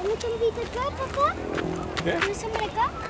En mucho lobito acá, papá? ¿Qué? papa? es?